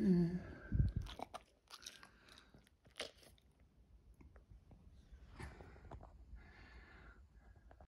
嗯。